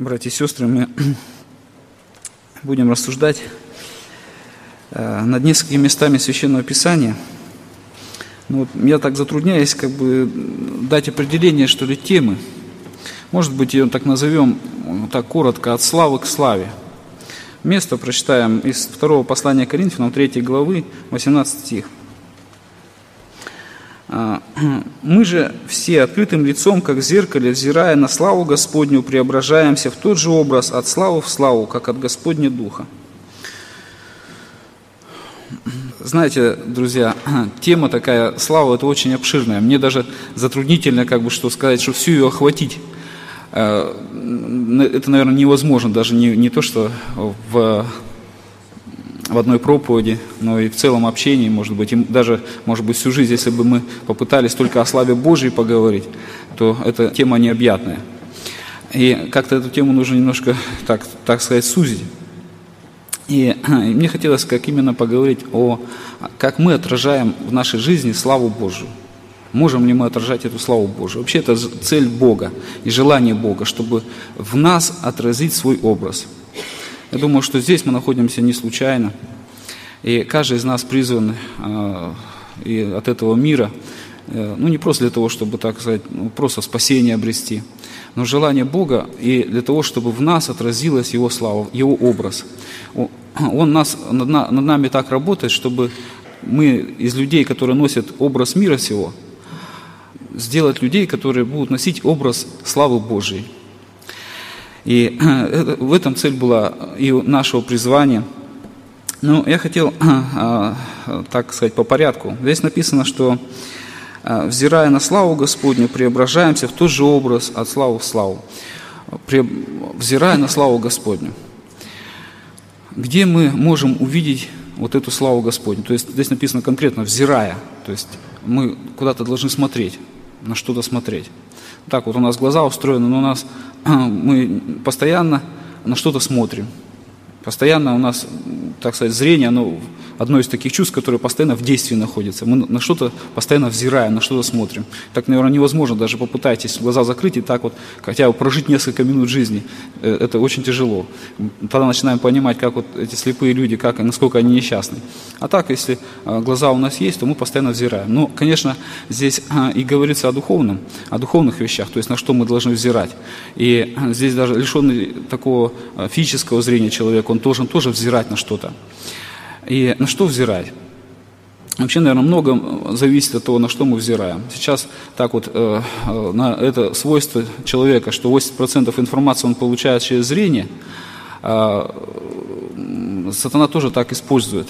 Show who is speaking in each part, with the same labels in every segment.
Speaker 1: Братья и сестры, мы будем рассуждать э, над несколькими местами Священного Писания. Но вот я так затрудняюсь как бы дать определение, что ли, темы. Может быть, ее так назовем так коротко, от славы к славе. Место прочитаем из второго послания Коринфянам, 3 главы, 18 стих. Мы же все открытым лицом, как в зеркале, взирая на славу Господню, преображаемся в тот же образ от славы в славу, как от Господня Духа. Знаете, друзья, тема такая, слава, это очень обширная. Мне даже затруднительно, как бы, что сказать, что всю ее охватить. А, это, наверное, невозможно, даже не, не то, что в в одной проповеди, но и в целом общении, может быть, и даже, может быть, всю жизнь, если бы мы попытались только о славе Божьей поговорить, то эта тема необъятная. И как-то эту тему нужно немножко, так, так сказать, сузить. И, и мне хотелось как именно поговорить о, как мы отражаем в нашей жизни славу Божию. Можем ли мы отражать эту славу Божию? Вообще это цель Бога и желание Бога, чтобы в нас отразить свой образ – я думаю, что здесь мы находимся не случайно. И каждый из нас призван э, и от этого мира, э, ну не просто для того, чтобы, так сказать, ну, просто спасение обрести, но желание Бога и для того, чтобы в нас отразилась Его слава, Его образ. Он нас, над, над нами так работает, чтобы мы из людей, которые носят образ мира сего, сделать людей, которые будут носить образ славы Божией. И в этом цель была и нашего призвания. Ну, я хотел, а, так сказать, по порядку. Здесь написано, что а, взирая на славу Господню, преображаемся в тот же образ от славы в славу. Взирая на славу Господню. Где мы можем увидеть вот эту славу Господню? То есть здесь написано конкретно «взирая». То есть мы куда-то должны смотреть, на что-то смотреть. Так вот у нас глаза устроены, но у нас мы постоянно на что-то смотрим. Постоянно у нас, так сказать, зрение, оно одно из таких чувств, которое постоянно в действии находится. Мы на что-то постоянно взираем, на что-то смотрим. Так, наверное, невозможно. Даже попытайтесь глаза закрыть и так вот, хотя прожить несколько минут жизни. Э, это очень тяжело. Тогда начинаем понимать, как вот эти слепые люди, как, насколько они несчастны. А так, если э, глаза у нас есть, то мы постоянно взираем. Но, конечно, здесь э, и говорится о духовном, о духовных вещах, то есть на что мы должны взирать. И здесь даже лишенный такого физического зрения человек, он должен тоже взирать на что-то. И на что взирать? Вообще, наверное, много зависит от того, на что мы взираем. Сейчас так вот э, э на это свойство человека, что 80% информации он получает через зрение, э, сатана тоже так использует.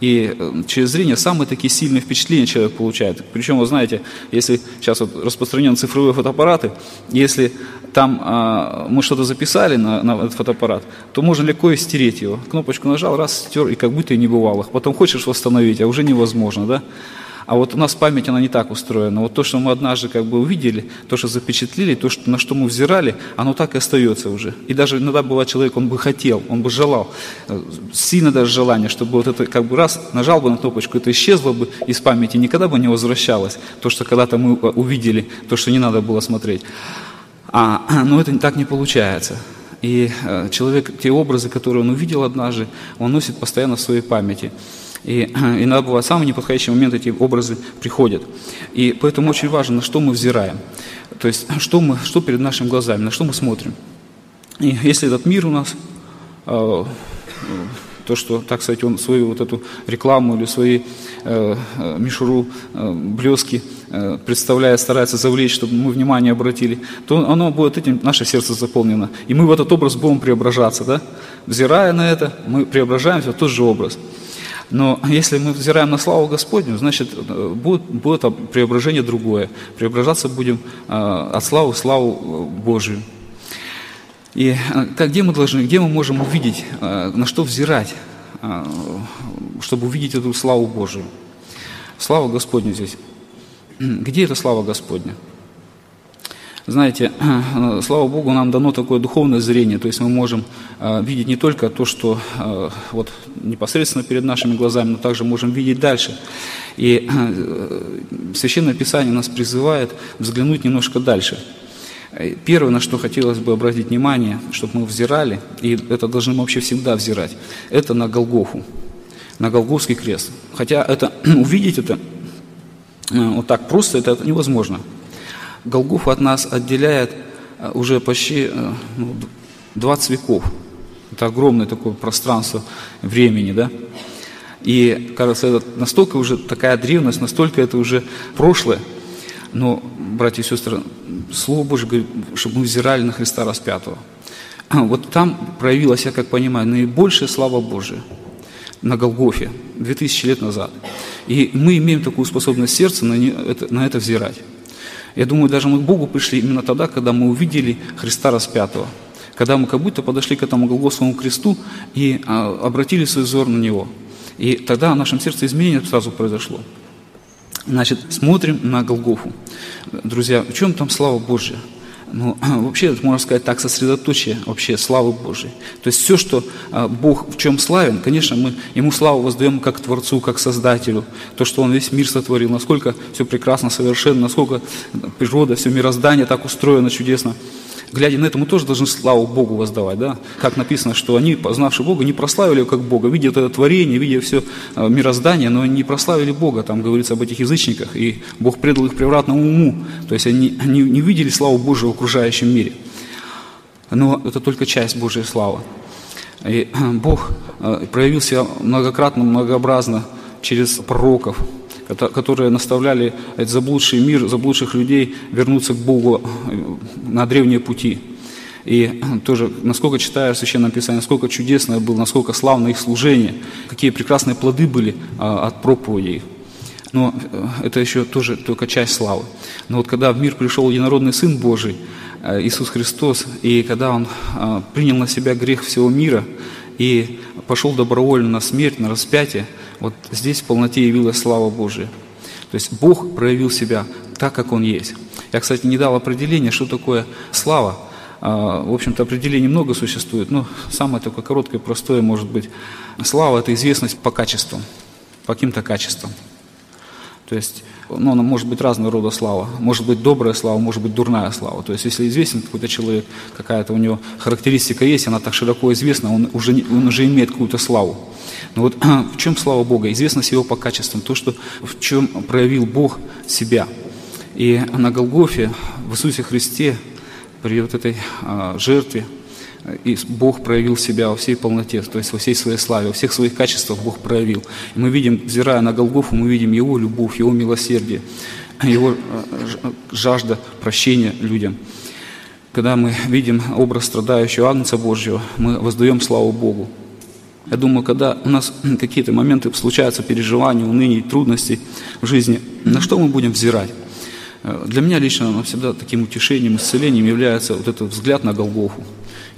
Speaker 1: И э, через зрение самые такие сильные впечатления человек получает. Причем, вы знаете, если сейчас вот распространены цифровые фотоаппараты, если там а, мы что-то записали на, на этот фотоаппарат, то можно легко и стереть его. Кнопочку нажал, раз, стер, и как будто и не бывало. Потом хочешь восстановить, а уже невозможно, да? А вот у нас память, она не так устроена. Вот то, что мы однажды как бы увидели, то, что запечатлели, то, что, на что мы взирали, оно так и остается уже. И даже иногда бывает человек, он бы хотел, он бы желал, э, сильно даже желание, чтобы вот это как бы раз нажал бы на кнопочку, это исчезло бы из памяти, никогда бы не возвращалось. То, что когда-то мы э, увидели, то, что не надо было смотреть. А, но это так не получается. И э, человек, те образы, которые он увидел однажды, он носит постоянно в своей памяти. И иногда бывает самый неподходящий момент эти образы приходят. И поэтому очень важно, на что мы взираем. То есть, что, мы, что перед нашими глазами, на что мы смотрим. И если этот мир у нас, э, то, что, так сказать, он свою вот эту рекламу или свои э, э мишуру, э, блески э, представляет, старается завлечь, чтобы мы внимание обратили, то оно будет этим, наше сердце заполнено. И мы в этот образ будем преображаться, да? Взирая на это, мы преображаемся в тот же образ. Но если мы взираем на славу Господню, значит, э, будет, будет преображение другое. Преображаться будем э, от славы в славу э, Божию. И где мы должны, где мы можем увидеть, на что взирать, чтобы увидеть эту славу Божию? Слава Господню здесь. Где эта слава Господня? Знаете, слава Богу, нам дано такое духовное зрение, то есть мы можем э, видеть не только то, что э, вот непосредственно перед нашими глазами, но также можем видеть дальше. И э, Священное Писание нас призывает взглянуть немножко дальше. Э, первое, на что хотелось бы обратить внимание, чтобы мы взирали, и это должны мы вообще всегда взирать, это на Голгофу, на Голгофский крест. Хотя это, увидеть это э, вот так просто, это невозможно. Голгофа от нас отделяет э, уже почти ну, 20 веков. Это огромное такое пространство времени, да? И, кажется, это настолько уже такая древность, настолько это уже прошлое. Но, братья и сестры, Слово Божье говорит, чтобы мы взирали на Христа распятого. Вот там проявилась, я как понимаю, наибольшая слава Божия на Голгофе 2000 лет назад. И мы имеем такую способность сердца на это, на это взирать. Я думаю, даже мы к Богу пришли именно тогда, когда мы увидели Христа распятого. Когда мы как будто подошли к этому Голгофскому кресту и а, обратили свой взор на Него. И тогда в нашем сердце изменение сразу произошло. Значит, смотрим на Голгофу. Друзья, в чем там слава Божья? Ну, вообще, можно сказать так, сосредоточие вообще славы Божьей. То есть все, что а, Бог в чем славен, конечно, мы Ему славу воздаем как Творцу, как Создателю. То, что Он весь мир сотворил, насколько все прекрасно, совершенно, насколько природа, все мироздание так устроено чудесно глядя на это, мы тоже должны славу Богу воздавать, да? Как написано, что они, познавшие Бога, не прославили его как Бога, видя это творение, видя все а, мироздание, но не прославили Бога, там говорится об этих язычниках, и Бог предал их превратному уму, то есть они, они не видели славу Божию в окружающем мире. Но это только часть Божьей славы. И Бог а, проявил себя многократно, многообразно через пророков, которые наставляли этот заблудший мир, заблудших людей вернуться к Богу э, на древние пути. И тоже, насколько читаю Священное Писание, насколько чудесное было, насколько славное их служение, какие прекрасные плоды были а, от проповедей. Но э, это еще тоже только часть славы. Но вот когда в мир пришел единородный Сын Божий, э, Иисус Христос, и когда Он а, принял на себя грех всего мира и пошел добровольно на смерть, на распятие, вот здесь в полноте явилась слава Божия. То есть Бог проявил себя так, как Он есть. Я, кстати, не дал определения, что такое слава. А, в общем-то, определений много существует, но самое такое короткое, простое может быть. Слава – это известность по качествам, по каким-то качествам. То есть, ну, она может быть разного рода слава. Может быть добрая слава, может быть дурная слава. То есть, если известен какой-то человек, какая-то у него характеристика есть, она так широко известна, он уже, он уже имеет какую-то славу. Но вот в чем слава Бога? Известность Его по качествам, то, что, в чем проявил Бог себя. И на Голгофе, в Иисусе Христе, при вот этой а, жертве, и Бог проявил себя во всей полноте, то есть во всей своей славе, во всех своих качествах Бог проявил. И мы видим, взирая на Голгофу, мы видим Его любовь, Его милосердие, Его а, жажда прощения людям. Когда мы видим образ страдающего Агнца Божьего, мы воздаем славу Богу. Я думаю, когда у нас какие-то моменты случаются, переживания, уныний, трудностей в жизни, на что мы будем взирать? Э, для меня лично всегда таким утешением, исцелением является вот этот взгляд на Голгофу.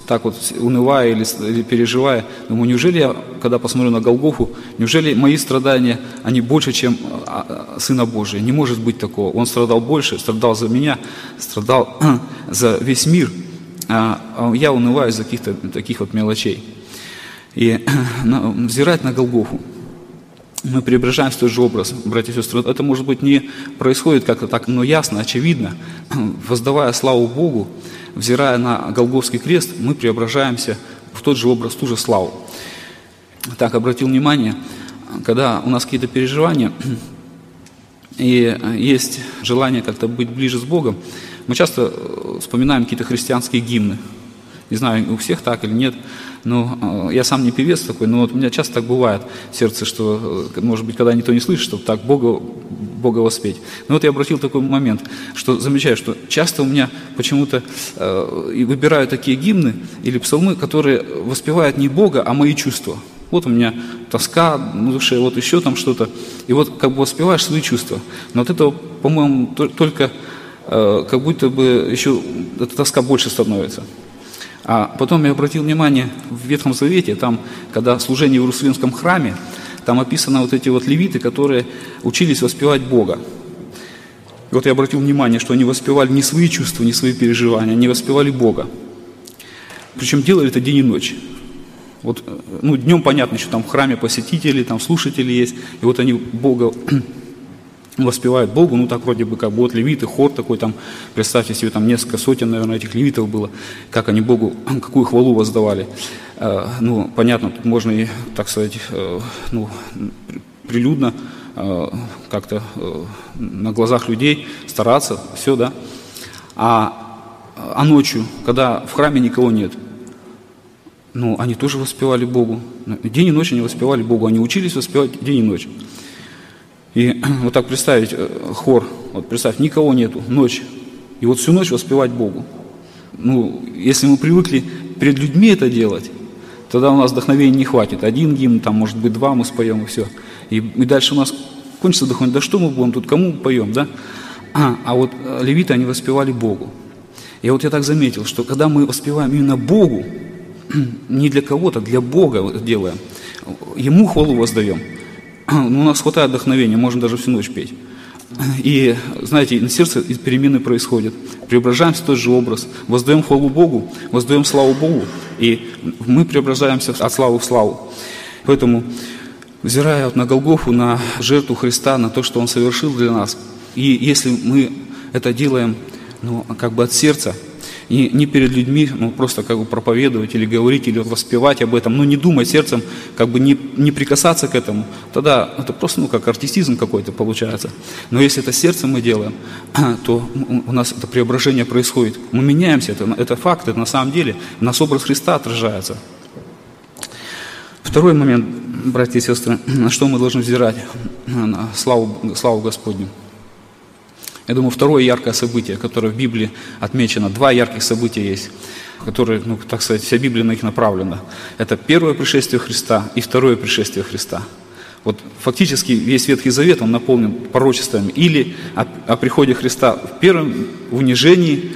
Speaker 1: Так вот, унывая или, или переживая, думаю, неужели я, когда посмотрю на Голгофу, неужели мои страдания, они больше, чем а, а, Сына Божия? Не может быть такого. Он страдал больше, страдал за меня, страдал за весь мир, а я унываю из-за каких-то таких вот мелочей и взирать на Голгофу. Мы преображаемся в тот же образ, братья и сестры. Это, может быть, не происходит как-то так, но ясно, очевидно. Воздавая славу Богу, взирая на Голговский крест, мы преображаемся в тот же образ, ту же славу. Так, обратил внимание, когда у нас какие-то переживания, и есть желание как-то быть ближе с Богом, мы часто вспоминаем какие-то христианские гимны. Не знаю, у всех так или нет. Но э, я сам не певец такой, но вот у меня часто так бывает в сердце, что, э, может быть, когда никто не слышит, чтобы так Бога, Бога воспеть. Но вот я обратил такой момент, что замечаю, что часто у меня почему-то э, выбираю такие гимны или псалмы, которые воспевают не Бога, а мои чувства. Вот у меня тоска на душе, вот еще там что-то. И вот как бы воспеваешь свои чувства. Но от этого, по-моему, только э, как будто бы еще эта тоска больше становится. А потом я обратил внимание в Ветхом Завете, там, когда служение в Иерусалимском храме, там описаны вот эти вот левиты, которые учились воспевать Бога. И вот я обратил внимание, что они воспевали не свои чувства, не свои переживания, они воспевали Бога. Причем делали это день и ночь. Вот, ну, днем понятно, что там в храме посетители, там слушатели есть, и вот они Бога воспевают Богу, ну так вроде бы как бы вот левиты, хор такой там, представьте себе, там несколько сотен, наверное, этих левитов было, как они Богу, какую хвалу воздавали. Э, ну, понятно, тут можно и, так сказать, э, ну, прилюдно э, как-то на глазах людей стараться, все, да. А, а ночью, когда в храме никого нет, ну, они тоже воспевали Богу. День и ночь они воспевали Богу, они учились воспевать день и ночь. И вот так представить э, хор, вот представь, никого нету, ночь, и вот всю ночь воспевать Богу. Ну, если мы привыкли перед людьми это делать, тогда у нас вдохновения не хватит. Один гимн, там, может быть, два мы споем, и все. И, и дальше у нас кончится вдохновение. Да что мы будем тут, кому поем, да? А, а вот э, левиты, они воспевали Богу. И вот я так заметил, что когда мы воспеваем именно Богу, не для кого-то, для Бога делаем, Ему хвалу воздаем – ну, у нас хватает вдохновения, можно даже всю ночь петь. И, знаете, на сердце перемены происходят. Преображаемся в тот же образ, воздаем хвалу Богу, воздаем славу Богу, и мы преображаемся от славы в славу. Поэтому, взирая вот на Голгофу, на жертву Христа, на то, что Он совершил для нас, и если мы это делаем ну, как бы от сердца, и не перед людьми, ну, просто как бы проповедовать или говорить, или воспевать об этом, но не думать сердцем, как бы не, не прикасаться к этому, тогда это просто, ну, как артистизм какой-то получается. Но если это сердцем мы делаем, то у нас это преображение происходит. Мы меняемся, это, это факт, это на самом деле, у нас образ Христа отражается. Второй момент, братья и сестры, на что мы должны взирать, славу, славу Господню. Я думаю, второе яркое событие, которое в Библии отмечено, два ярких события есть, которые, ну, так сказать, вся Библия на них направлена. Это первое пришествие Христа и второе пришествие Христа. Вот фактически весь Ветхий Завет, он наполнен пророчествами. Или о, о приходе Христа в первом унижении,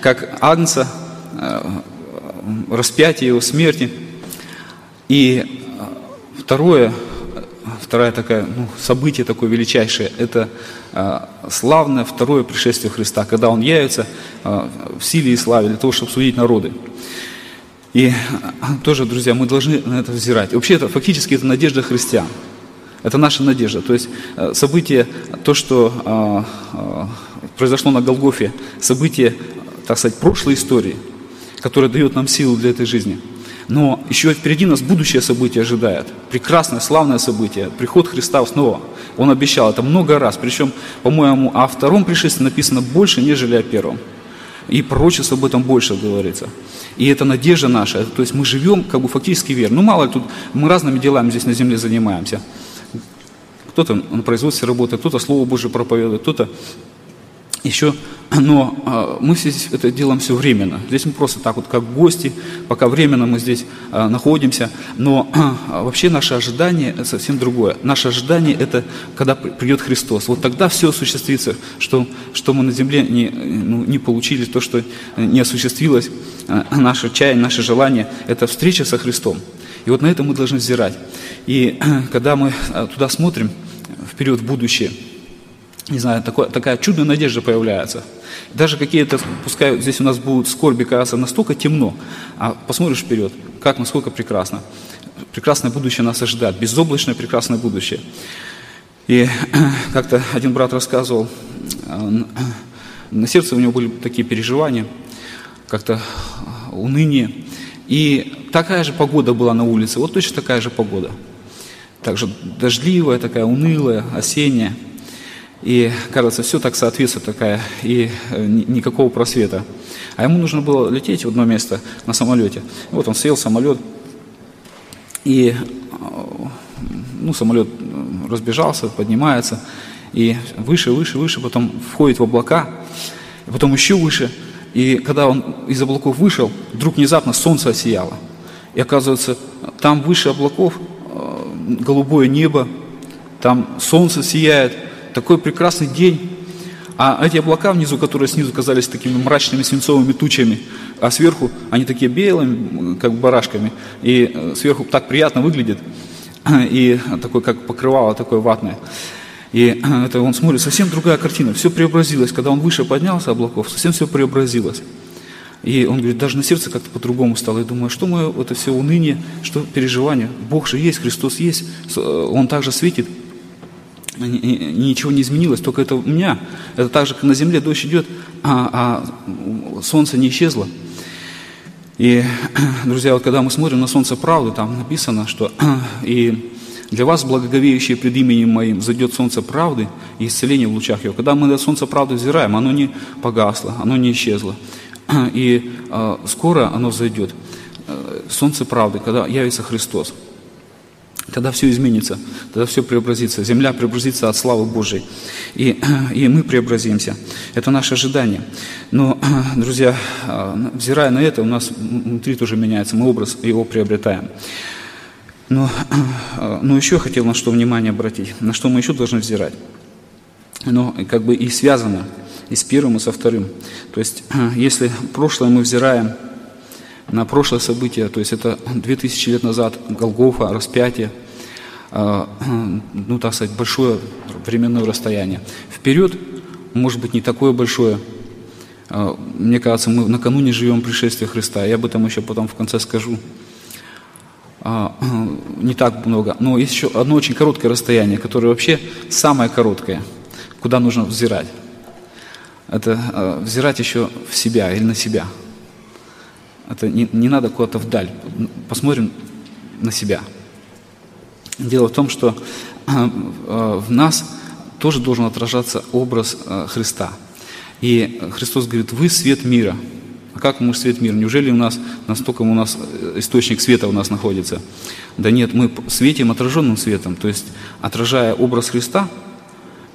Speaker 1: как Агнца, э, распятие его, смерти. И э, второе, второе такое, ну, событие такое величайшее, это славное второе пришествие Христа, когда Он явится а, в силе и славе для того, чтобы судить народы. И а, тоже, друзья, мы должны на это взирать. вообще, это фактически это надежда христиан. Это наша надежда. То есть событие, то, что произошло на Голгофе, событие, так сказать, прошлой истории, которое дает нам силу для этой жизни – но еще впереди нас будущее событие ожидает. Прекрасное, славное событие. Приход Христа снова. Он обещал это много раз. Причем, по-моему, о втором пришествии написано больше, нежели о первом. И пророчество об этом больше говорится. И это надежда наша. То есть мы живем как бы фактически верно. Ну мало ли тут, мы разными делами здесь на земле занимаемся. Кто-то на производстве работает, кто-то Слово Божие проповедует, кто-то еще, но а, мы здесь это делаем все временно. Здесь мы просто так вот, как гости, пока временно мы здесь а, находимся. Но а, вообще наше ожидание совсем другое. Наше ожидание это когда придет Христос. Вот тогда все осуществится, что, что мы на земле не, ну, не получили, то, что не осуществилось, наше чаяние, наше желание, это встреча со Христом. И вот на это мы должны взирать. И когда мы туда смотрим, вперед в будущее – не знаю, такое, такая чудная надежда появляется. Даже какие-то, пускай здесь у нас будут скорби, кажется, настолько темно, а посмотришь вперед, как, насколько прекрасно. Прекрасное будущее нас ожидает, безоблачное прекрасное будущее. И как-то один брат рассказывал, э, на сердце у него были такие переживания, как-то уныние. И такая же погода была на улице, вот точно такая же погода. Также дождливая, такая унылая, осенняя. И, кажется, все так соответствует такая, и э, никакого просвета. А ему нужно было лететь в одно место на самолете. Вот он сел самолет, и э, ну, самолет э, разбежался, поднимается, и выше, выше, выше, потом входит в облака, потом еще выше. И когда он из облаков вышел, вдруг внезапно солнце осияло. И оказывается, там выше облаков голубое небо, там солнце сияет, такой прекрасный день, а эти облака внизу, которые снизу казались такими мрачными свинцовыми тучами, а сверху они такие белыми, как барашками, и э, сверху так приятно выглядит, и такой, как покрывало такое ватное. И э, это он смотрит, совсем другая картина, все преобразилось. Когда он выше поднялся облаков, совсем все преобразилось. И он говорит, даже на сердце как-то по-другому стало. Я думаю, что мое это все уныние, что переживание? Бог же есть, Христос есть, э, Он также светит ничего не изменилось, только это у меня. Это так же, как на земле дождь идет, а, а солнце не исчезло. И, друзья, вот когда мы смотрим на солнце правды, там написано, что и для вас, благоговеющие пред именем моим, зайдет солнце правды и исцеление в лучах его. Когда мы на солнце правды взираем, оно не погасло, оно не исчезло. И э, скоро оно зайдет. Э, солнце правды, когда явится Христос. Тогда все изменится, тогда все преобразится. Земля преобразится от славы Божьей. И, и мы преобразимся. Это наше ожидание. Но, друзья, э, взирая на это, у нас внутри тоже меняется, мы образ его приобретаем. Но, но еще хотел на что внимание обратить, на что мы еще должны взирать. Но как бы и связано и с первым, и со вторым. То есть, если прошлое мы взираем на прошлое событие, то есть это 2000 лет назад Голгофа, распятие, а, ну, так сказать, большое временное расстояние. Вперед, может быть, не такое большое. А, мне кажется, мы накануне живем пришествия Христа. Я об этом еще потом в конце скажу. А, не так много. Но есть еще одно очень короткое расстояние, которое вообще самое короткое, куда нужно взирать. Это а, взирать еще в себя или на себя. Это не, не надо куда-то вдаль. Посмотрим на себя. Дело в том, что а, в нас тоже должен отражаться образ Христа. И Христос говорит, вы свет мира – а как мы свет мира? Неужели у нас настолько у нас э, источник света у нас находится? Да нет, мы светим отраженным светом, то есть отражая образ Христа,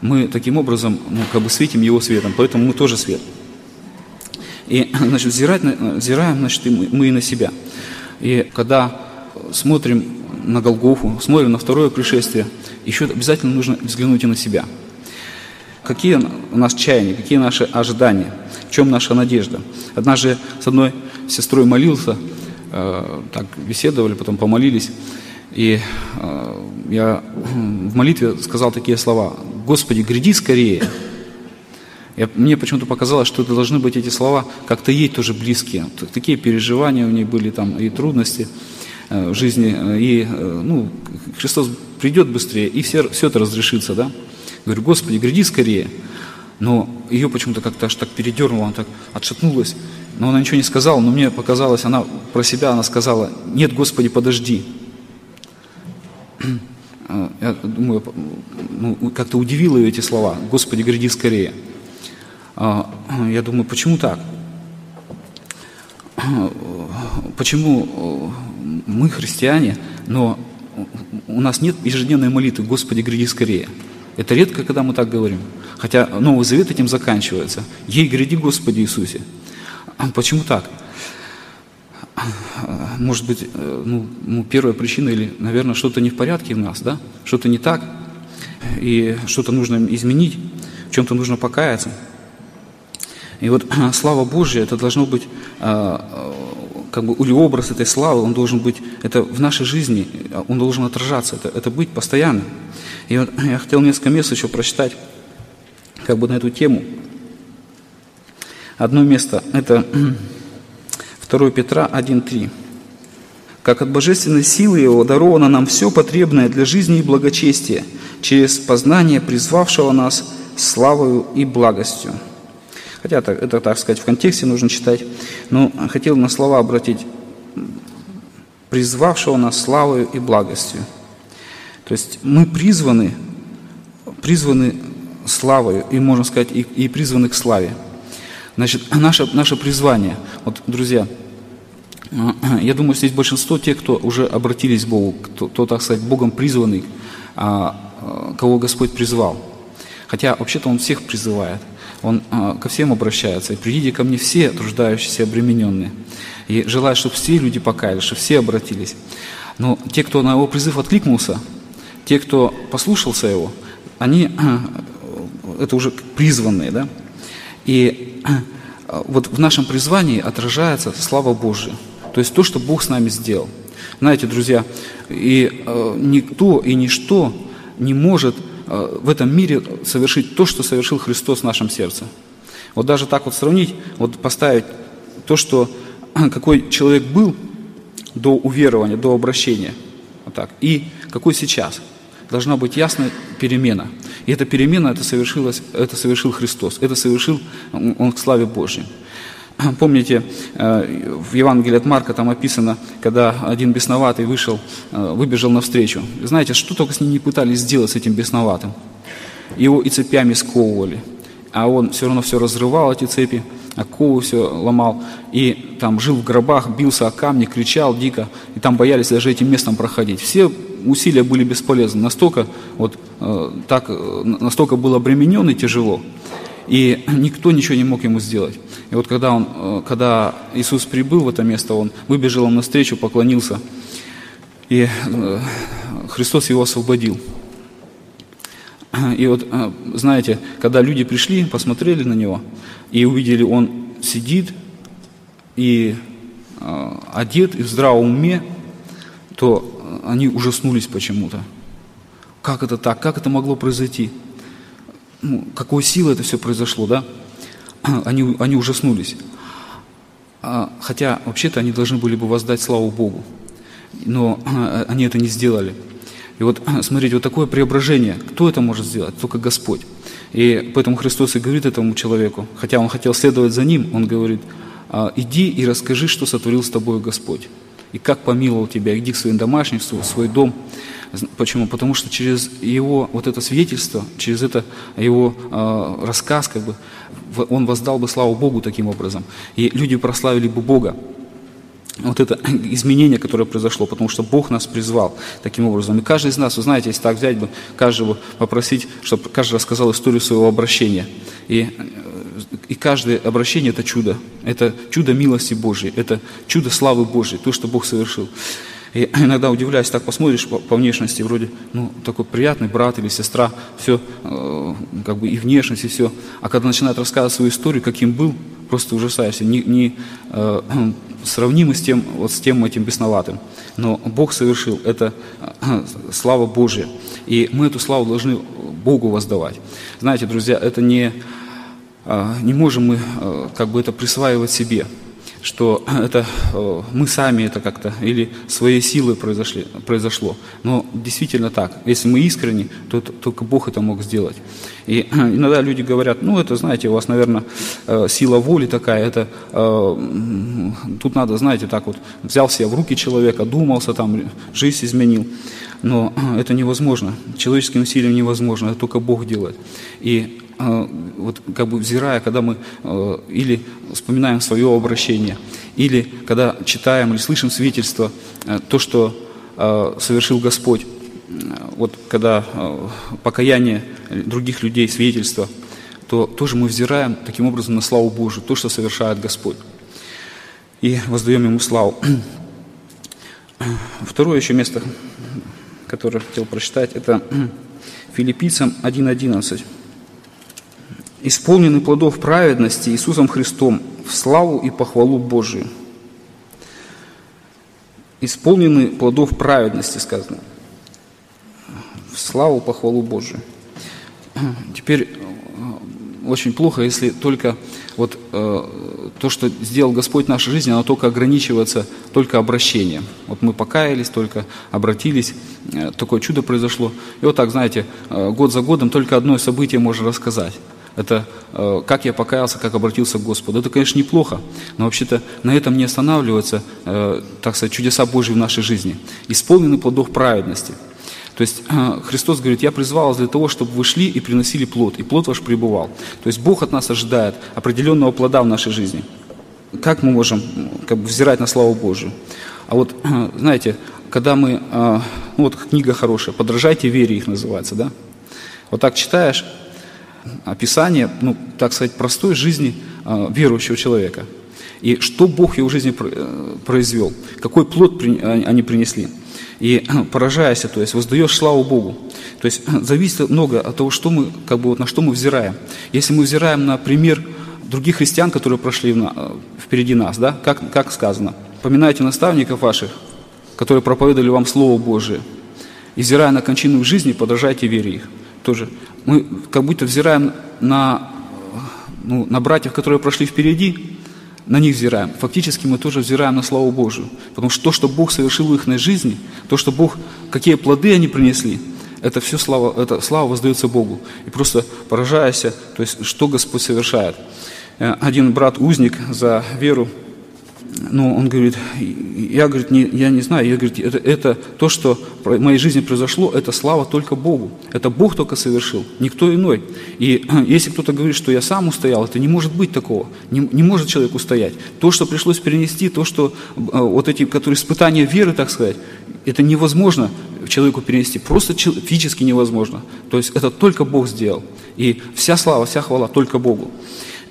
Speaker 1: мы таким образом ну, как бы светим Его светом, поэтому мы тоже свет. И, значит, взирать, взираем, значит, и мы, мы и на себя. И когда смотрим на Голгофу, смотрим на второе пришествие, еще обязательно нужно взглянуть и на себя. Какие у нас чаяния, какие наши ожидания – в чем наша надежда? Однажды с одной сестрой молился, э, так беседовали, потом помолились, и э, я в молитве сказал такие слова, «Господи, гряди скорее». Я, мне почему-то показалось, что это должны быть эти слова как-то ей тоже близкие. Такие переживания у нее были там и трудности в жизни, э, и э, ну, Христос придет быстрее, и все, все это разрешится, да? Говорю, Господи, гряди скорее но ее почему-то как-то аж так передернуло, она так отшатнулась. Но она ничего не сказала, но мне показалось, она про себя, она сказала, нет, Господи, подожди. Я думаю, ну, как-то удивило ее эти слова, Господи, гряди скорее. А, я думаю, почему так? Почему мы христиане, но у нас нет ежедневной молитвы «Господи, гряди скорее». Это редко, когда мы так говорим. Хотя Новый Завет этим заканчивается. Ей гряди, Господи Иисусе. А почему так? Может быть, э, ну, ну, первая причина или, наверное, что-то не в порядке в нас, да? Что-то не так, и что-то нужно изменить, в чем-то нужно покаяться. И вот слава Божья, это должно быть, а, как бы, или образ этой славы, он должен быть, это в нашей жизни, он должен отражаться, это, это быть постоянно. И вот я хотел несколько мест еще прочитать как бы на эту тему. Одно место – это 2 Петра 1.3. «Как от божественной силы Его даровано нам все потребное для жизни и благочестия через познание призвавшего нас славою и благостью». Хотя это, это, так сказать, в контексте нужно читать, но хотел на слова обратить «призвавшего нас славою и благостью». То есть мы призваны, призваны славою, и, можно сказать, и, и призваны к славе. Значит, наше, наше призвание, вот, друзья, я думаю, здесь большинство тех, кто уже обратились к Богу, кто, кто так сказать, Богом призванный, а, а, кого Господь призвал. Хотя вообще-то Он всех призывает, Он а, ко всем обращается. И придите ко мне все труждающиеся, обремененные. И желаю, чтобы все люди покаялись, чтобы все обратились. Но те, кто на его призыв откликнулся, те, кто послушался его, они это уже призванные, да? И э, вот в нашем призвании отражается слава Божия. То есть то, что Бог с нами сделал. Знаете, друзья, и э, никто и ничто не может в этом мире совершить то, что совершил Христос в нашем сердце. Вот даже так вот сравнить, вот поставить то, что какой человек был до уверования, до обращения, вот так, и какой сейчас. должна быть ясная перемена. И эта перемена, это, совершилось, это совершил Христос, это совершил Он к славе Божьей. Помните, э, в Евангелии от Марка там описано, когда один бесноватый вышел, э, выбежал навстречу. Знаете, что только с ним не пытались сделать с этим бесноватым. Его и цепями сковывали, а он все равно все разрывал, эти цепи, оковы все ломал, и там жил в гробах, бился о камни, кричал дико, и там боялись даже этим местом проходить. Все усилия были бесполезны, настолько, вот, э, так, настолько был обременен и тяжело, и никто ничего не мог ему сделать. И вот когда, он, э, когда Иисус прибыл в это место, он выбежал ему навстречу, поклонился, и э, Христос его освободил. И вот, э, знаете, когда люди пришли, посмотрели на него и увидели, он сидит и одет и в здравом уме, то они ужаснулись почему-то. Как это так? Как это могло произойти? Ну, какой силой это все произошло, да? они, они ужаснулись. А, хотя, вообще-то, они должны были бы воздать славу Богу. Но они это не сделали. И вот, смотрите, вот такое преображение. Кто это может сделать? Только Господь. И поэтому Христос и говорит этому человеку, хотя он хотел следовать за ним, он говорит, «А, иди и расскажи, что сотворил с тобой Господь. И как помиловал тебя, иди к своим домашним, в свой дом. Почему? Потому что через его вот это свидетельство, через это его э, рассказ, как бы, он воздал бы славу Богу таким образом. И люди прославили бы Бога. Вот это изменение, которое произошло, потому что Бог нас призвал таким образом. И каждый из нас, вы знаете, если так взять бы, каждого попросить, чтобы каждый рассказал историю своего обращения. И, и каждое обращение – это чудо. Это чудо милости Божьей, это чудо славы Божьей, то, что Бог совершил. И иногда удивляюсь, так посмотришь по, по внешности, вроде, ну, такой приятный брат или сестра, все, э, как бы и внешность, и все. А когда начинает рассказывать свою историю, каким был, просто ужасаешься, не, не э, сравнимы с тем, вот с тем этим бесноватым. Но Бог совершил, это э, слава Божья. И мы эту славу должны Богу воздавать. Знаете, друзья, это не, не можем мы э, как бы это присваивать себе что это э, мы сами это как-то или своей силой произошли, произошло. Но действительно так. Если мы искренни, то это, только Бог это мог сделать. И иногда люди говорят, ну это, знаете, у вас, наверное, сила воли такая, это тут надо, знаете, так вот, взял себя в руки человека, думался, там, жизнь изменил. Но это невозможно. Человеческим усилием невозможно, это только Бог делает. И а, вот как бы взирая, когда мы а, или вспоминаем свое обращение, или когда читаем или слышим свидетельство, а, то, что совершил Господь, вот когда покаяние других людей, свидетельство, то тоже мы взираем таким образом на славу Божию, то, что совершает Господь. И воздаем Ему славу. Второе еще место, которое хотел прочитать, это Филиппийцам 1.11 исполнены плодов праведности Иисусом Христом в славу и похвалу Божию. Исполнены плодов праведности, сказано. В славу, похвалу Божию. Теперь э, очень плохо, если только вот э, то, что сделал Господь в нашей жизни, оно только ограничивается только обращением. Вот мы покаялись, только обратились, э, такое чудо произошло. И вот так, знаете, э, год за годом только одно событие можно рассказать это э, как я покаялся, как обратился к Господу. Это, конечно, неплохо, но вообще-то на этом не останавливаются, э, так сказать, чудеса Божьи в нашей жизни. Исполнены плодов праведности. То есть э, Христос говорит, я призвал вас для того, чтобы вы шли и приносили плод, и плод ваш пребывал. То есть Бог от нас ожидает определенного плода в нашей жизни. Как мы можем как бы, взирать на славу Божию? А вот, знаете, когда мы, ну вот книга хорошая, «Подражайте вере» их называется, да? Вот так читаешь, описание, ну, так сказать, простой жизни э, верующего человека. И что Бог в его жизни э, произвел, какой плод при, они принесли. И поражаясь, то есть воздаешь славу Богу. То есть зависит много от того, что мы, как бы, вот, на что мы взираем. Если мы взираем на пример других христиан, которые прошли э, впереди нас, да, как, как сказано, поминайте наставников ваших, которые проповедовали вам Слово Божие, и взирая на кончину жизни, подражайте вере их тоже, мы как будто взираем на, ну, на братьев, которые прошли впереди, на них взираем. Фактически мы тоже взираем на славу Божию. Потому что то, что Бог совершил в их жизни, то, что Бог, какие плоды они принесли, это все слава, это слава воздается Богу. И просто поражаясь, то есть что Господь совершает. Э, один брат-узник за веру ну, он говорит, я, говорит, не, я не знаю, я, говорит, это, это то, что в моей жизни произошло, это слава только Богу. Это Бог только совершил, никто иной. И если кто-то говорит, что я сам устоял, это не может быть такого. Не, не может человек устоять. То, что пришлось перенести, то, что э, вот эти, которые испытания веры, так сказать, это невозможно человеку перенести. Просто физически невозможно. То есть это только Бог сделал. И вся слава, вся хвала только Богу.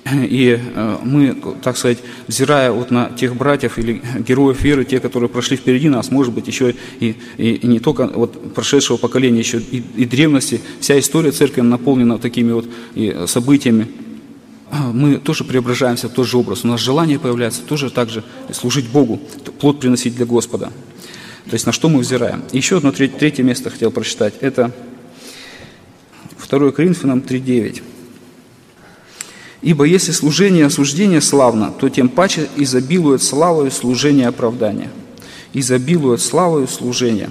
Speaker 1: И э, мы, так сказать, взирая вот на тех братьев или героев веры, те, которые прошли впереди нас, может быть, еще и, и, не только вот прошедшего поколения, еще и, и древности, вся история церкви наполнена такими вот событиями. Мы тоже преображаемся в тот же образ. У нас желание появляется тоже так же служить Богу, плод приносить для Господа. То есть на что мы взираем. еще одно третье место хотел прочитать. Это 2 Коринфянам 3.9. Ибо если служение осуждения славно, то тем паче изобилует славою служение оправдания. Изобилует славою служение.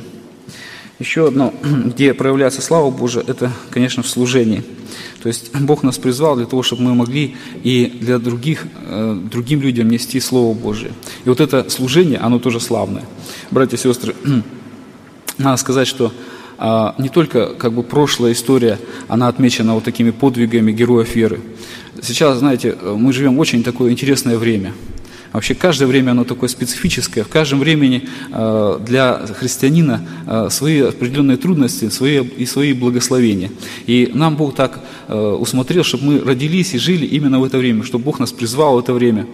Speaker 1: Еще одно, где проявляется слава Божия, это, конечно, в служении. То есть Бог нас призвал для того, чтобы мы могли и для других, э, другим людям нести Слово Божие. И вот это служение, оно тоже славное. Братья и сестры, надо сказать, что а, не только как бы прошлая история, она отмечена вот такими подвигами героев веры. Сейчас, знаете, мы живем в очень такое интересное время. Вообще каждое время оно такое специфическое. В каждом времени э, для христианина э, свои определенные трудности свои, и свои благословения. И нам Бог так э, усмотрел, чтобы мы родились и жили именно в это время, чтобы Бог нас призвал в это время.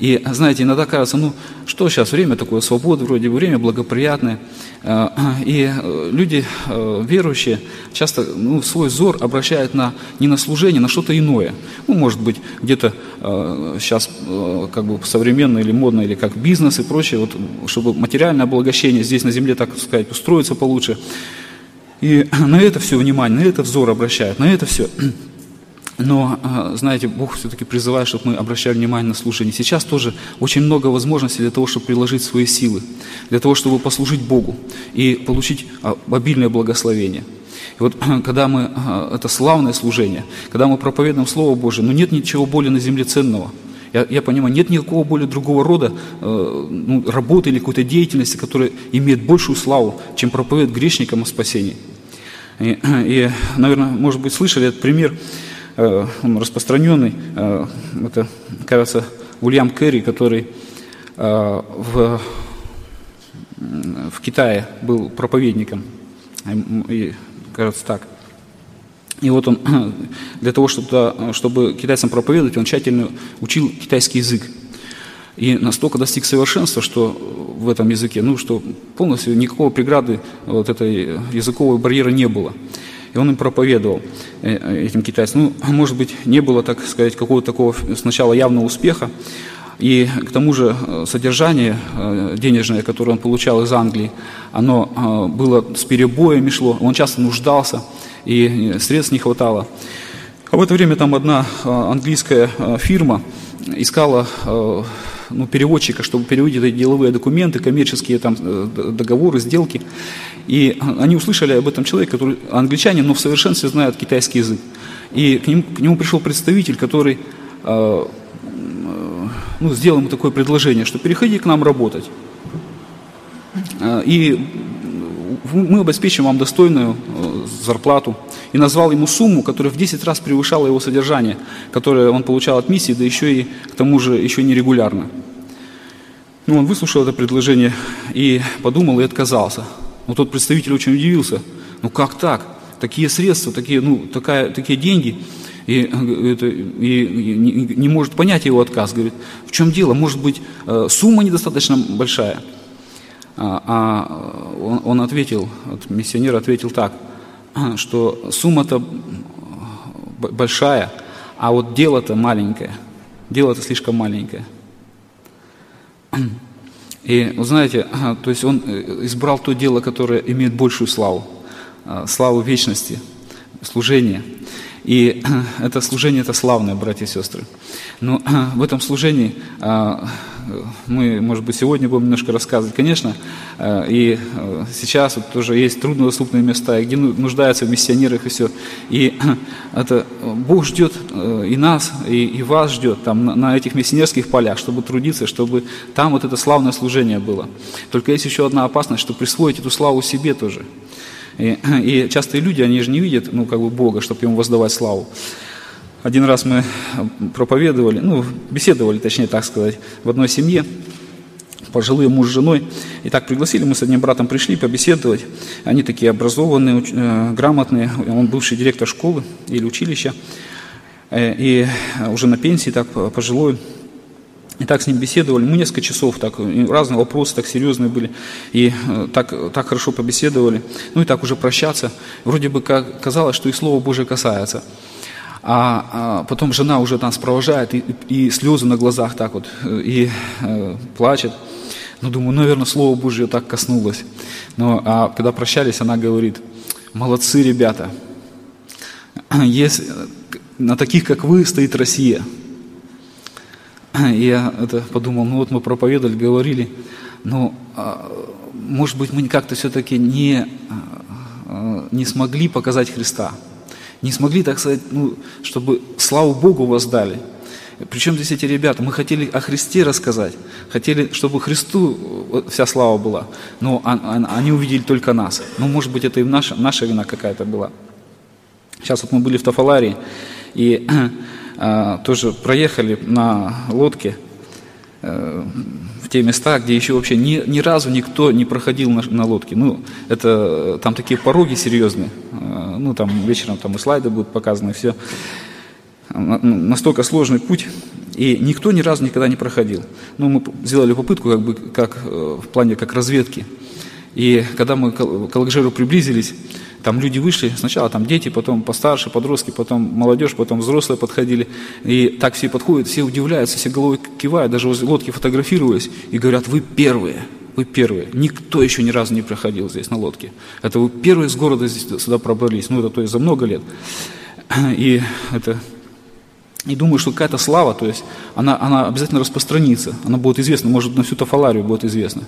Speaker 1: И, знаете, иногда кажется, ну, что сейчас, время такое свободы, вроде бы время благоприятное. Э, и э, люди э, верующие часто ну, свой взор обращают на, не на служение, на что-то иное. Ну, может быть, где-то сейчас как бы современно или модно, или как бизнес и прочее, вот, чтобы материальное облагощение здесь на земле, так сказать, устроиться получше. И на это все внимание, на это взор обращают, на это все. Но, а, знаете, Бог все-таки призывает, чтобы мы обращали внимание на служение. Сейчас тоже очень много возможностей для того, чтобы приложить свои силы, для того, чтобы послужить Богу и получить а, обильное благословение. И вот когда мы, а, это славное служение, когда мы проповедуем Слово Божие, но нет ничего более на земле ценного. Я, я понимаю, нет никакого более другого рода э, ну, работы или какой-то деятельности, которая имеет большую славу, чем проповедь грешникам о спасении. И, и, наверное, может быть, слышали этот пример он распространенный, э, это, кажется, Ульям Керри, который э, в, в Китае был проповедником, и, кажется так. И вот он для того, чтобы, чтобы китайцам проповедовать, он тщательно учил китайский язык. И настолько достиг совершенства, что в этом языке, ну, что полностью никакого преграды вот этой языкового барьера не было и он им проповедовал э, этим китайцам. Ну, может быть, не было, так сказать, какого-то такого сначала явного успеха, и к тому же э, содержание э, денежное, которое он получал из Англии, оно было с перебоями шло, он часто нуждался, и средств не хватало. А в это время там одна английская фирма искала ну, переводчика, чтобы переводить эти деловые документы, коммерческие там, договоры, сделки. И они услышали об этом человеке, который англичанин, но в совершенстве знает китайский язык. И к нему, к нему пришел представитель, который э, э, ну, сделал ему такое предложение, что переходи к нам работать. Э, и мы обеспечим вам достойную э, зарплату. И назвал ему сумму, которая в 10 раз превышала его содержание, которое он получал от миссии, да еще и к тому же еще нерегулярно. Ну, он выслушал это предложение и подумал и отказался. Но тот представитель очень удивился. Ну как так? Такие средства, такие, ну, такая, такие деньги. И, это, и, и не, не может понять его отказ. Говорит, в чем дело? Может быть, э, сумма недостаточно большая? А, а он, он ответил, вот миссионер ответил так, что сумма-то большая, а вот дело-то маленькое. Дело-то слишком маленькое. И, вы знаете, то есть он э, избрал то дело, которое имеет большую славу, а, славу вечности, служения. И это служение, это славное, братья и сестры. Но в этом служении а, мы, может быть, сегодня будем немножко рассказывать, конечно, а, и а, сейчас вот тоже есть труднодоступные места, где ну, нуждаются в миссионерах и все. И это Бог ждет и нас, и, и вас ждет там на, на этих миссионерских полях, чтобы трудиться, чтобы там вот это славное служение было. Только есть еще одна опасность, что присвоить эту славу себе тоже. И, и частые люди, они же не видят, ну, как бы Бога, чтобы ему воздавать славу. Один раз мы проповедовали, ну, беседовали, точнее так сказать, в одной семье, пожилые муж с женой. И так пригласили, мы с одним братом пришли побеседовать. Они такие образованные, э, грамотные. Он бывший директор школы или училища. Э, и уже на пенсии, так пожилой. И так с ним беседовали, мы несколько часов, так, разные вопросы так серьезные были, и э, так, так хорошо побеседовали, ну и так уже прощаться. Вроде бы как казалось, что и Слово Божие касается. А, а потом жена уже нас провожает, и, и, слезы на глазах так вот, э, и э, плачет. Ну, думаю, наверное, Слово Божье так коснулось. Но а когда прощались, она говорит, молодцы ребята, есть, на таких, как вы, стоит Россия – Я это подумал, ну вот мы проповедовали, говорили, но, а, может быть, мы как-то все-таки не, а, не смогли показать Христа. Не смогли, так сказать, ну, чтобы славу Богу воздали. Причем здесь эти ребята? Мы хотели о Христе рассказать, хотели, чтобы Христу вся слава была, но они увидели только нас. Ну, может быть, это и наша, наша вина какая-то была. Сейчас вот мы были в Тафаларии, и А, тоже проехали на лодке э, в те места, где еще вообще ни, ни разу никто не проходил на, на лодке. Ну, это там такие пороги серьезные. Э, ну, там вечером там и слайды будут показаны, все. Настолько сложный путь, и никто ни разу никогда не проходил. Ну, мы сделали попытку, как бы, как э, в плане как разведки. И когда мы к Алакжеру приблизились, там люди вышли, сначала там дети, потом постарше, подростки, потом молодежь, потом взрослые подходили. И так все подходят, все удивляются, все головой кивают, даже возле лодки фотографировались и говорят, вы первые, вы первые. Никто еще ни разу не проходил здесь на лодке. Это вы первые с города здесь, сюда пробрались. Ну, это то есть за много лет. И это и думаю, что какая-то слава, то есть она, она обязательно распространится, она будет известна, может на всю Тафаларию будет известна.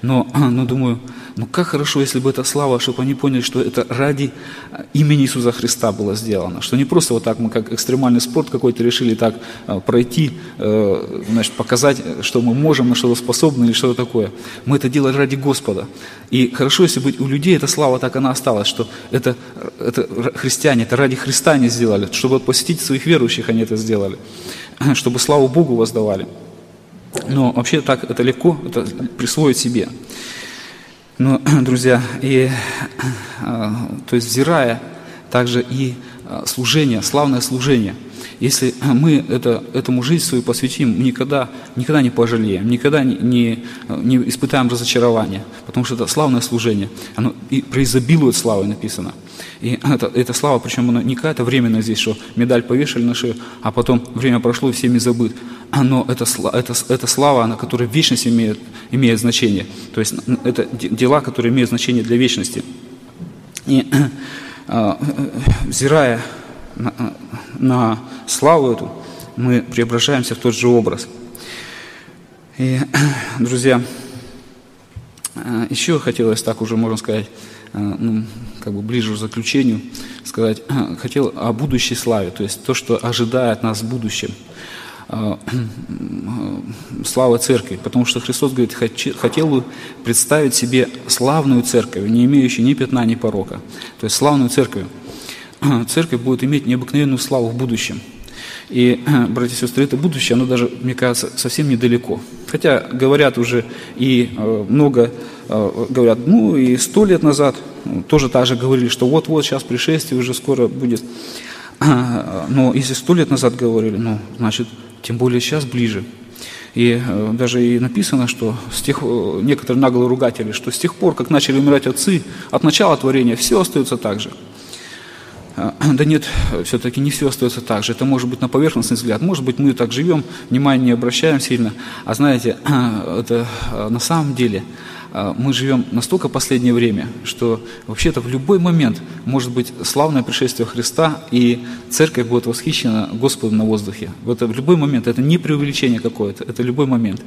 Speaker 1: Но, но думаю, ну как хорошо, если бы эта слава, чтобы они поняли, что это ради имени Иисуса Христа было сделано, что не просто вот так мы как экстремальный спорт какой-то решили так э, пройти, э, значит, показать, что мы можем, на что-то способны или что-то такое. Мы это делали ради Господа. И хорошо, если быть у людей эта слава так она осталась, что это, это христиане, это ради Христа они сделали, чтобы посетить своих верующих они это сделали, чтобы славу Богу воздавали. Но вообще так это легко, это присвоить себе. Но, друзья, и, а, то есть взирая также и а, служение, славное служение – если мы это, этому жизнь свою посвятим, никогда, никогда не пожалеем, никогда не, не, не испытаем разочарования, потому что это славное служение, оно и преизобилует славой написано. И это, это слава, причем она не какая-то временная здесь, что медаль повешали на шею, а потом время прошло и всеми забыт. Но это, это, это слава, она, которая в вечности имеет, имеет значение. То есть это дела, которые имеют значение для вечности. И а, взирая на, на славу эту, мы преображаемся в тот же образ. И, друзья, э, еще хотелось так уже, можно сказать, э, ну, как бы ближе к заключению, сказать, хотел о будущей славе, то есть то, что ожидает нас в будущем. Слава церкви, потому что Христос говорит, хотел бы представить себе славную церковь, не имеющую ни пятна, ни порока. То есть славную церковь. Церковь будет иметь необыкновенную славу в будущем – и, братья и сестры, это будущее, оно даже, мне кажется, совсем недалеко. Хотя говорят уже и э, много, э, говорят, ну и сто лет назад тоже так же говорили, что вот-вот сейчас пришествие уже скоро будет. Но если сто лет назад говорили, ну, значит, тем более сейчас ближе. И э, даже и написано, что с тех, некоторые наглые ругатели, что с тех пор, как начали умирать отцы, от начала творения все остается так же. А, да нет, все-таки не все остается так же. Это может быть на поверхностный взгляд. Может быть, мы так живем, внимания не обращаем сильно. А знаете, это на самом деле мы живем настолько последнее время, что вообще-то в любой момент может быть славное пришествие Христа, и церковь будет восхищена Господом на воздухе. Это в любой момент, это не преувеличение какое-то, это любой момент.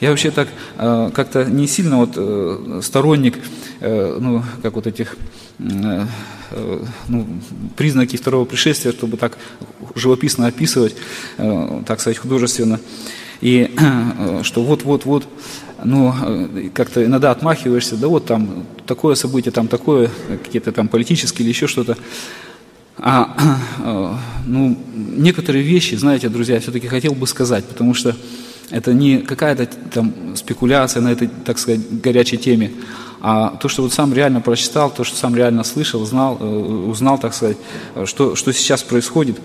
Speaker 1: Я вообще так а, как-то не сильно вот э, сторонник, э, ну, как вот этих э, ну, признаки второго пришествия, чтобы так живописно описывать, так сказать, художественно. И что вот-вот-вот, ну, как-то иногда отмахиваешься, да вот там такое событие, там такое, какие-то там политические или еще что-то. А, ну, некоторые вещи, знаете, друзья, все-таки хотел бы сказать, потому что это не какая-то там спекуляция на этой, так сказать, горячей теме, а то, что вот сам реально прочитал, то, что сам реально слышал, знал, э, узнал, так сказать, что, что сейчас происходит.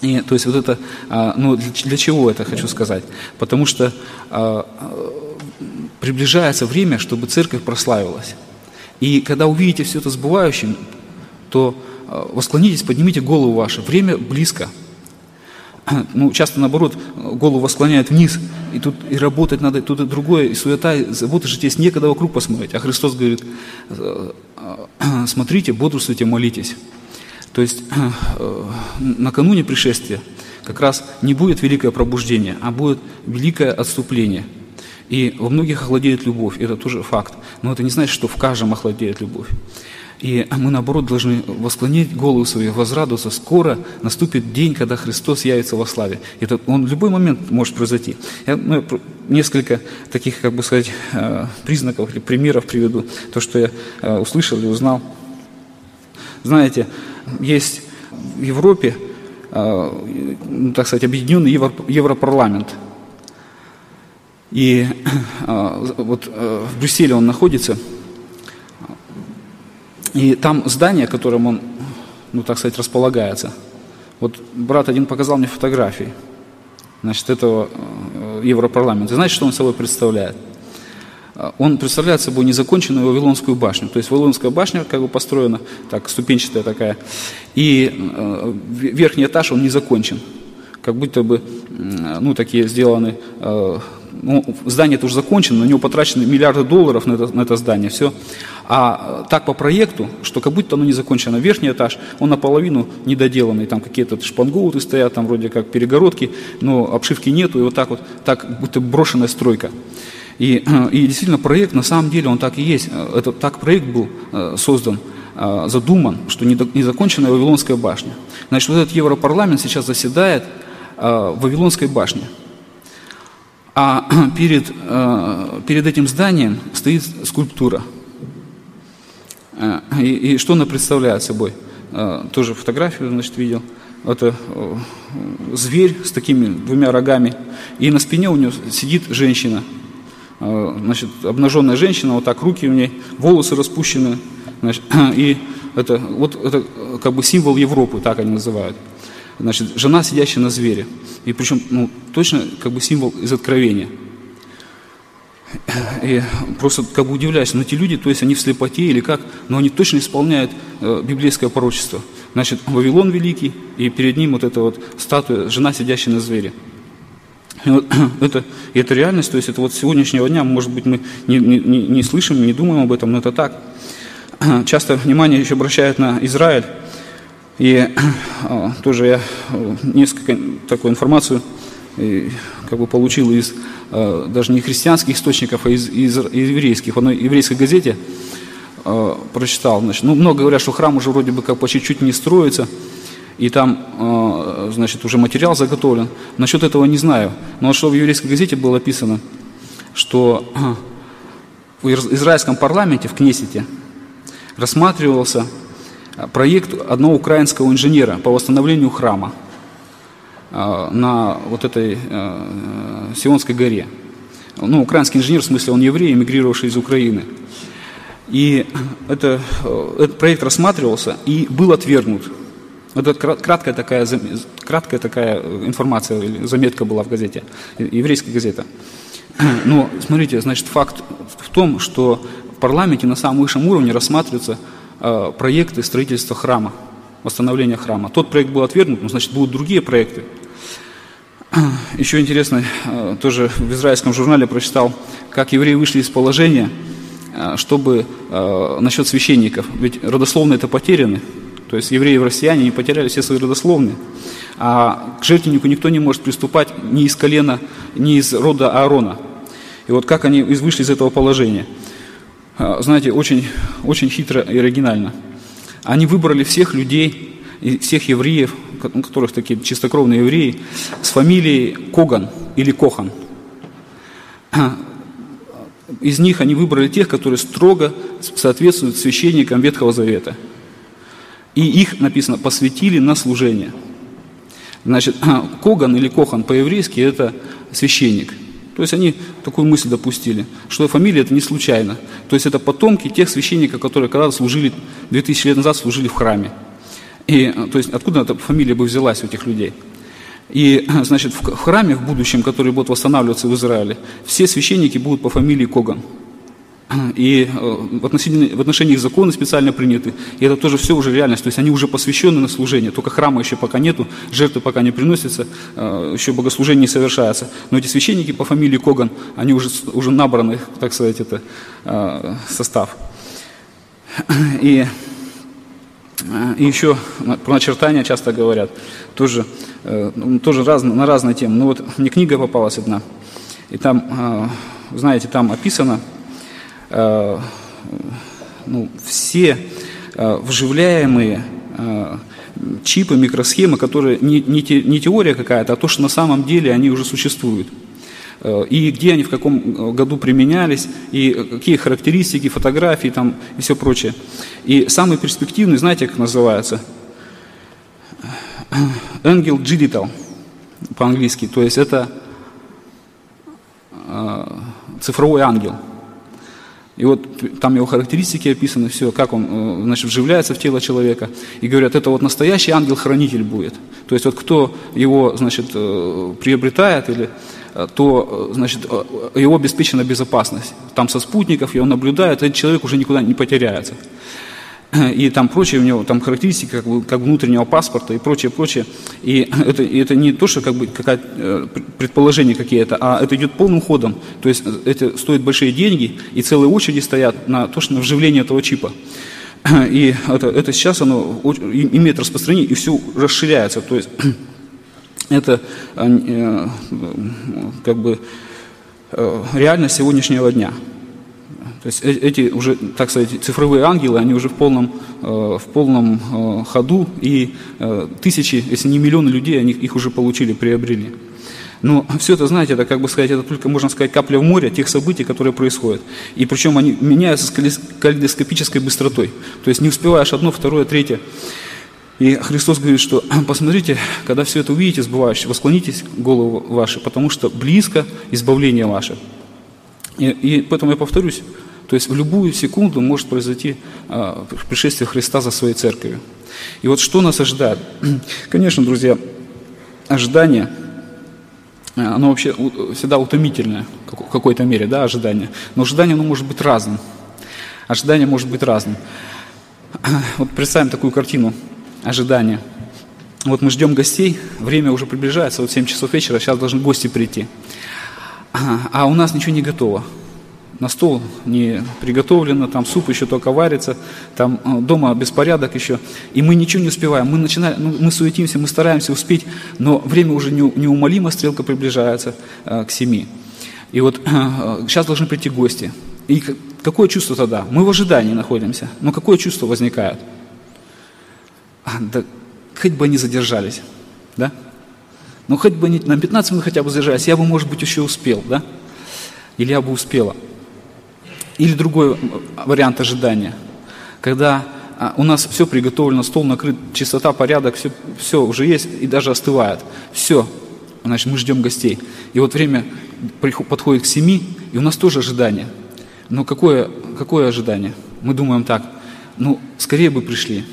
Speaker 1: И, то есть вот это, а, ну для, для чего это хочу сказать? Потому что а, приближается время, чтобы церковь прославилась. И когда увидите все это сбывающим, то а, восклонитесь, поднимите голову вашу. Время близко – ну, часто наоборот, голову восклоняют вниз, и тут и работать надо, и тут и другое, и суета, и заботы же есть некогда вокруг посмотреть. А Христос говорит, «Э, э, смотрите, бодрствуйте, молитесь. То есть э, накануне пришествия как раз не будет великое пробуждение, а будет великое отступление. И во многих охладеет любовь, это тоже факт. Но это не значит, что в каждом охладеет любовь. И мы, наоборот, должны восклонить голову свою, возрадоваться. Скоро наступит день, когда Христос явится во славе. Это, он в любой момент может произойти. Я ну, несколько таких, как бы сказать, э, признаков или примеров приведу. То, что я э, услышал и узнал. Знаете, есть в Европе, э, так сказать, объединенный Европарламент. И вот в Брюсселе он находится – и там здание, которым он, ну так сказать, располагается. Вот брат один показал мне фотографии, значит, этого э, Европарламента. Знаете, что он собой представляет? Э, он представляет собой незаконченную Вавилонскую башню. То есть Вавилонская башня как бы построена, так, ступенчатая такая, и э, верхний этаж он не закончен. Как будто бы, ну, такие сделаны э, ну, здание это уже закончено, на него потрачены миллиарды долларов на это, на это здание, все. А так по проекту, что как будто оно не закончено. Верхний этаж, он наполовину недоделанный, там какие-то шпангоуты стоят, там вроде как перегородки, но обшивки нету, и вот так вот, так будто брошенная стройка. И, и действительно проект, на самом деле, он так и есть. Это, так проект был э, создан, э, задуман, что незаконченная Вавилонская башня. Значит, вот этот Европарламент сейчас заседает э, в Вавилонской башне. А перед, э, перед этим зданием стоит скульптура. Э, и, и что она представляет собой? Э, тоже фотографию, значит, видел. Это зверь с такими двумя рогами. И на спине у него сидит женщина. Значит, обнаженная женщина, вот так руки у ней, волосы распущены. Значит, и это, вот это как бы символ Европы, так они называют. Значит, жена, сидящая на звере. И причем, ну, точно как бы символ из Откровения. И просто как бы удивляюсь, но эти люди, то есть они в слепоте или как, но они точно исполняют э, библейское пророчество. Значит, Вавилон великий, и перед ним вот эта вот статуя, жена, сидящая на звере. И вот, это, это реальность, то есть это вот сегодняшнего дня, может быть, мы не, не, не слышим, не думаем об этом, но это так. Часто внимание еще обращают на Израиль, и э, тоже я э, несколько такую информацию как бы получил из э, даже не христианских источников, а из, из, из еврейских. В одной еврейской газете прочитал. Значит, ну, много говорят, что храм уже вроде бы как по чуть-чуть не строится, и там, значит, уже материал заготовлен. Насчет этого не знаю. Но что в еврейской газете было описано, что в израильском парламенте, в Кнессете, рассматривался проект одного украинского инженера по восстановлению храма э, на вот этой э, Сионской горе. Ну, украинский инженер, в смысле, он еврей, эмигрировавший из Украины. И это, э, этот проект рассматривался и был отвергнут. Это краткая такая, краткая такая информация, заметка была в газете, еврейская газета. Но, смотрите, значит, факт в том, что в парламенте на самом высшем уровне рассматривается проекты строительства храма, восстановления храма. Тот проект был отвергнут, но значит будут другие проекты. Еще интересно, э, тоже в израильском журнале прочитал, как евреи вышли из положения, э, чтобы э, насчет священников, ведь родословные это потеряны, то есть евреи и россияне не потеряли все свои родословные, а к жертвеннику никто не может приступать ни из колена, ни из рода Аарона. И вот как они вышли из этого положения. Знаете, очень, очень хитро и оригинально. Они выбрали всех людей, всех евреев, у которых такие чистокровные евреи, с фамилией Коган или Кохан. Из них они выбрали тех, которые строго соответствуют священникам Ветхого Завета. И их, написано, посвятили на служение. Значит, Коган или Кохан по-еврейски – это священник. То есть они такую мысль допустили, что фамилия это не случайно. То есть это потомки тех священников, которые когда-то служили, 2000 лет назад служили в храме. И, э, то есть откуда эта фамилия бы взялась у этих людей? И, значит, в храме в будущем, который будет восстанавливаться в Израиле, все священники будут по фамилии Коган. И э, в отношении, в отношении их законы специально приняты. И это тоже все уже реальность. То есть они уже посвящены на служение. Только храма еще пока нету, жертвы пока не приносятся, э, еще богослужение не совершается. Но эти священники по фамилии Коган, они уже, уже набраны, так сказать, это состав. И Э, и еще про начертания часто говорят, тоже, э, ну, тоже раз, на разные темы. Ну вот мне книга попалась одна, и там, э, знаете, там описано ну, все вживляемые чипы, микросхемы, которые не, не, те, не теория какая-то, а то, что на самом деле они уже существуют. Э, и где они в каком э, году применялись, и какие характеристики, фотографии там, и все прочее. И самый перспективный, знаете, как называется? Angel Digital по-английски. То есть это э, цифровой ангел. И вот там его характеристики описаны, все, как он значит, вживляется в тело человека. И говорят, это вот настоящий ангел-хранитель будет. То есть вот кто его значит, приобретает или Э, то э, значит, э, его обеспечена безопасность. Там со спутников его наблюдают, этот человек уже никуда не потеряется. И там прочие у него там характеристики как, бы, как внутреннего паспорта и прочее, прочее. И это, и это не то, что как бы какая предположения какие-то, а это идет полным ходом. То есть это стоит большие деньги, и целые очереди стоят на то, что на вживление этого чипа. И это, это сейчас оно имеет распространение и все расширяется. То есть это э, э, как бы э, реальность сегодняшнего дня. То есть эти уже, так сказать, цифровые ангелы, они уже в полном, в полном ходу, и тысячи, если не миллионы людей, они их уже получили, приобрели. Но все это, знаете, это, как бы сказать, это только, можно сказать, капля в море тех событий, которые происходят. И причем они меняются с калейдоскопической быстротой. То есть не успеваешь одно, второе, третье. И Христос говорит, что посмотрите, когда все это увидите сбывающее, восклонитесь голову ваши, потому что близко избавление ваше. И, и поэтому я повторюсь, то есть в любую секунду может произойти а, пришествие Христа за своей церковью. И вот что нас ожидает? Конечно, друзья, ожидание, а, оно вообще всегда утомительное в какой-то мере, да, ожидание. Но ожидание, оно может быть разным. Ожидание может быть разным. Вот представим такую картину ожидания. Вот мы ждем гостей, время уже приближается, вот 7 часов вечера, сейчас должны гости прийти. А у нас ничего не готово. На стол не приготовлено, там суп еще только варится, там э, дома беспорядок еще. И мы ничего не успеваем. Мы, начинаем, ну, мы суетимся, мы стараемся успеть, но время уже неумолимо, стрелка приближается э, к семи. И вот э, сейчас должны прийти гости. И какое чувство тогда? Мы в ожидании находимся. Но какое чувство возникает? А, да хоть бы они задержались, да? Ну, хоть бы они на 15 минут хотя бы задержались, я бы, может быть, еще успел, да? Или я бы успела. Или другой вариант ожидания, когда а, у нас все приготовлено, стол накрыт, чистота, порядок, все, все уже есть и даже остывает. Все, значит, мы ждем гостей. И вот время подходит к семи, и у нас тоже ожидание. Но какое, какое ожидание? Мы думаем так, ну, скорее бы пришли,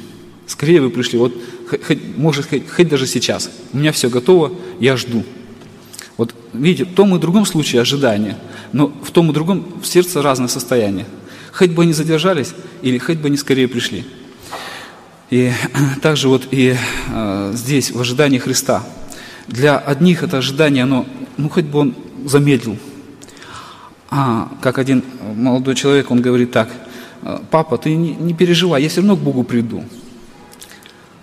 Speaker 1: Скорее вы пришли, вот хоть, может, хоть, хоть даже сейчас. У меня все готово, я жду. Вот видите, в том и другом случае ожидание, но в том и другом в сердце разное состояние. Хоть бы они задержались, или хоть бы они скорее пришли. И также вот и э, здесь, в ожидании Христа, Для одних это ожидание, оно, ну хоть бы он замедлил. А как один молодой человек, он говорит так, папа, ты не, не переживай, я все равно к Богу приду.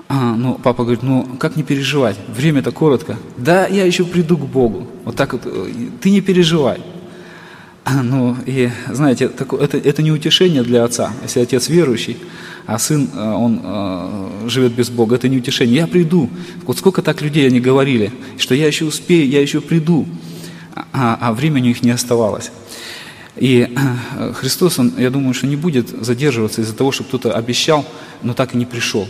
Speaker 1: А, ну, папа говорит, ну, как не переживать? Время-то коротко. Да, я еще приду к Богу. Вот так вот, э, ты не переживай. А, ну, и, знаете, это, это не утешение для отца. Если отец верующий, а сын, э, он э, живет без Бога, это не утешение. Я приду. Вот сколько так людей они говорили, что я еще успею, я еще приду. А, а времени у них не оставалось. И Христос, он, я думаю, что не будет задерживаться из-за того, что кто-то обещал, но так и не пришел.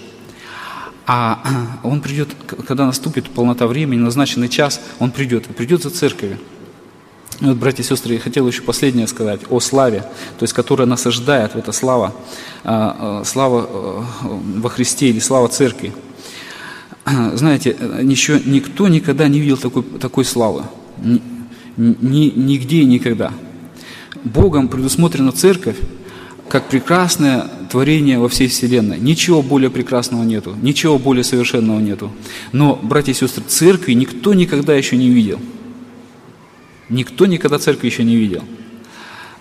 Speaker 1: А он придет, когда наступит полнота времени, назначенный час, он придет, придет за церковью. И вот, братья и сестры, я хотел еще последнее сказать о славе, то есть, которая нас ожидает, эта слава, а, а, слава э, во Христе или слава церкви. Знаете, еще никто никогда не видел такой, такой славы. Ни, ни, нигде и никогда. Богом предусмотрена церковь, как прекрасное творение во всей Вселенной. Ничего более прекрасного нету, ничего более совершенного нету. Но, братья и сестры, церкви никто никогда еще не видел. Никто никогда церкви еще не видел.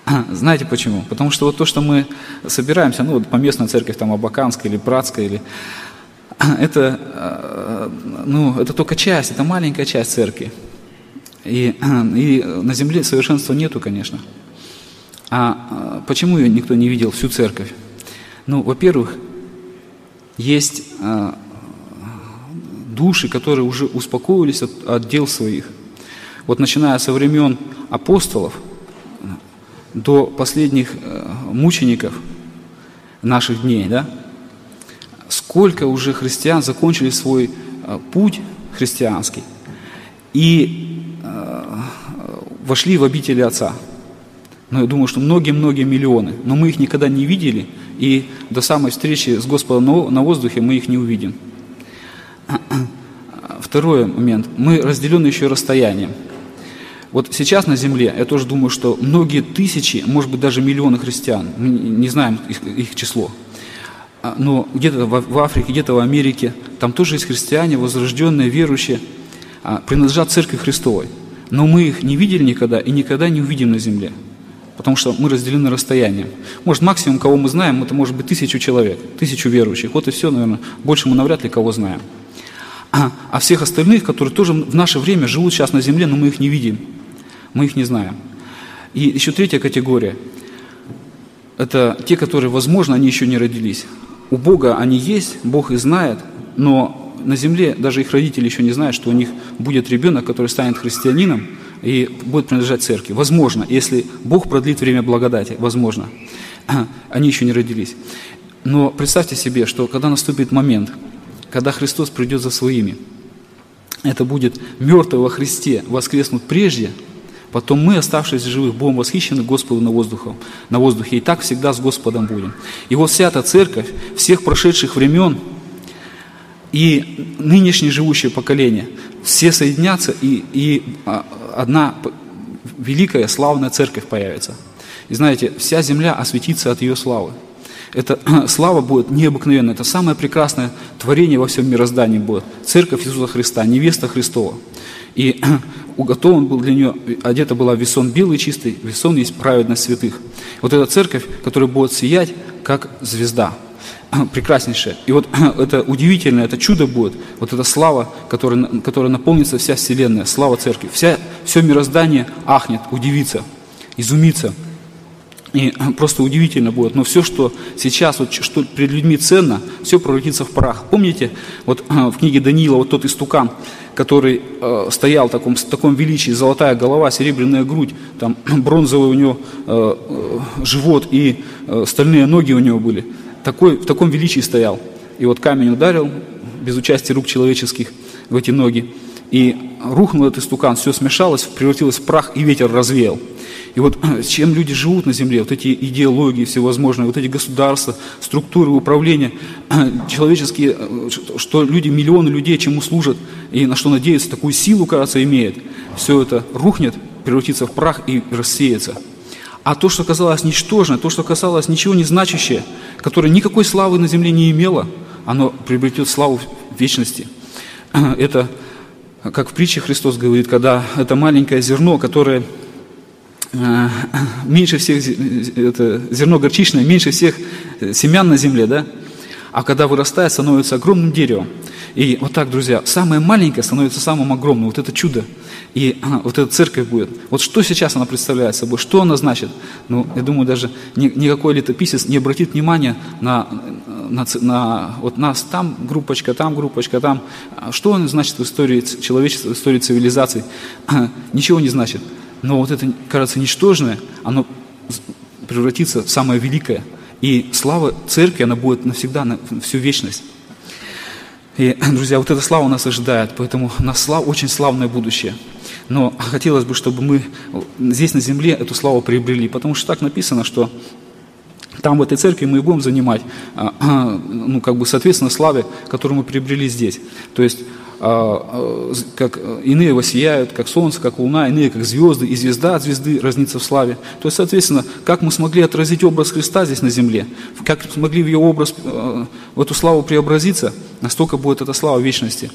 Speaker 1: Знаете почему? Потому что вот то, что мы собираемся, ну вот поместная церковь там Абаканская или Братская, или, это, э, ну, это только часть, это маленькая часть церкви. И, и на земле совершенства нету, конечно. А, а почему ее никто не видел, всю церковь? Ну, во-первых, есть а, души, которые уже успокоились от, от дел своих. Вот начиная со времен апостолов до последних э, мучеников наших дней, да, сколько уже христиан закончили свой э, путь христианский и э, вошли в обители Отца. Но я думаю, что многие-многие миллионы. Но мы их никогда не видели, и до самой встречи с Господом на воздухе мы их не увидим. Второй момент. Мы разделены еще расстоянием. Вот сейчас на Земле, я тоже думаю, что многие тысячи, может быть, даже миллионы христиан, мы не знаем их, их число, а, но где-то в Африке, где-то в Америке, там тоже есть христиане, возрожденные, верующие, а, принадлежат Церкви Христовой. Но мы их не видели никогда и никогда не увидим на Земле потому что мы разделены расстоянием. Может, максимум, кого мы знаем, это может быть тысячу человек, тысячу верующих. Вот и все, наверное. Больше мы навряд ли кого знаем. А, а всех остальных, которые тоже в наше время живут сейчас на земле, но мы их не видим, мы их не знаем. И еще третья категория – это те, которые, возможно, они еще не родились. У Бога они есть, Бог их знает, но на земле даже их родители еще не знают, что у них будет ребенок, который станет христианином, и будет принадлежать церкви. Возможно, если Бог продлит время благодати, возможно. Они еще не родились. Но представьте себе, что когда наступит момент, когда Христос придет за своими, это будет мертвые во Христе воскреснут прежде, потом мы, оставшиеся живых, будем восхищены Господу на, воздухе, на воздухе, и так всегда с Господом будем. И вот вся эта церковь всех прошедших времен – и нынешнее живущее поколение, все соединятся, и, и а, одна великая славная церковь появится. И знаете, вся земля осветится от ее славы. Эта слава будет необыкновенная. Это самое прекрасное творение во всем мироздании будет. Церковь Иисуса Христа, невеста Христова. И уготован был для нее, одета была весон белый чистый, весон есть праведность святых. Вот эта церковь, которая будет сиять, как звезда – прекраснейшее. И вот это удивительное, это чудо будет, вот эта слава, которая, которая наполнится вся Вселенная, слава Церкви. Вся, все мироздание ахнет, удивится, изумится. И просто удивительно будет. Но все, что сейчас, вот, что перед людьми ценно, все превратится в прах. Помните, вот в книге Даниила, вот тот истукан, который э, стоял в таком, в таком величии, золотая голова, серебряная грудь, там бронзовый у него э, э, живот и э, стальные ноги у него были такой, в таком величии стоял. И вот камень ударил, без участия рук человеческих, в эти ноги. И рухнул этот стукан, все смешалось, превратилось в прах, и ветер развеял. И вот чем люди живут на земле, вот эти идеологии всевозможные, вот эти государства, структуры управления, человеческие, что люди, миллионы людей чему служат и на что надеются, такую силу, кажется, имеет. Все это рухнет, превратится в прах и рассеется. А то, что казалось ничтожное, то, что казалось ничего не значащее, которое никакой славы на земле не имело, оно приобретет славу вечности. Это как в притче Христос говорит, когда это маленькое зерно, которое э, меньше всех, это зерно горчичное, меньше всех семян на земле, да? А когда вырастает, становится огромным деревом. И вот так, друзья, самое маленькое становится самым огромным. Вот это чудо. И а, вот эта церковь будет. Вот что сейчас она представляет собой, что она значит? Ну, я думаю, даже ни, никакой летописец не обратит внимания на, на, на вот нас там группочка, там группочка, там. Что он значит в истории человечества, в истории цивилизации? Ничего не значит. Но вот это, кажется, ничтожное, оно превратится в самое великое. И слава церкви, она будет навсегда, на всю вечность. И, друзья, вот эта слава нас ожидает, поэтому у нас слав, очень славное будущее. Но хотелось бы, чтобы мы здесь на земле эту славу приобрели, потому что так написано, что там в этой церкви мы и будем занимать, а, а, ну, как бы, соответственно, славе, которую мы приобрели здесь. То есть а, как иные воссияют, как солнце, как луна, иные, как звезды, и звезда от звезды разнится в славе. То есть, соответственно, как мы смогли отразить образ Христа здесь на земле, как смогли в его образ, в эту славу преобразиться – Настолько будет эта слава вечности.